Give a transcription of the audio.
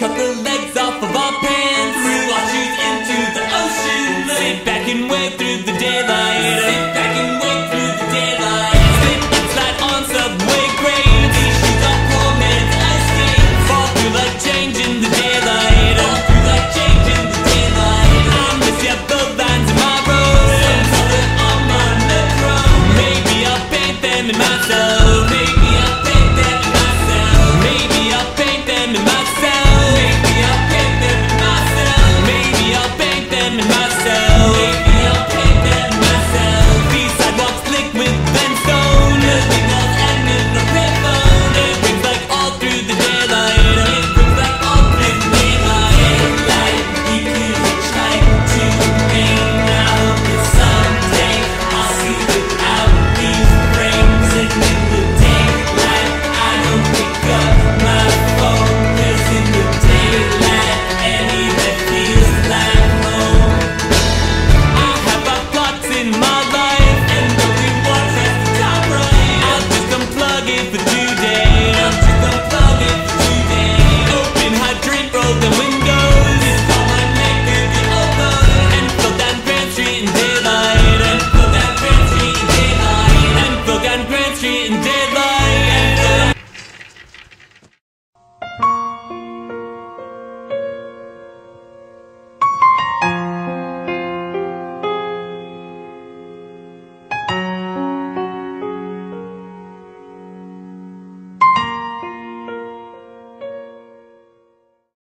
cut the legs off of our pants. Threw our shoes into the ocean. Sit back and wait through the daylight. Sit back and wait through the daylight. Sit and slide on subway graves. These shoes are poor man's escape. Fall through like change in the daylight. Fall through like change in the daylight. I miss you the lines of my road. Some color on my metro. Maybe I'll paint them in my soul.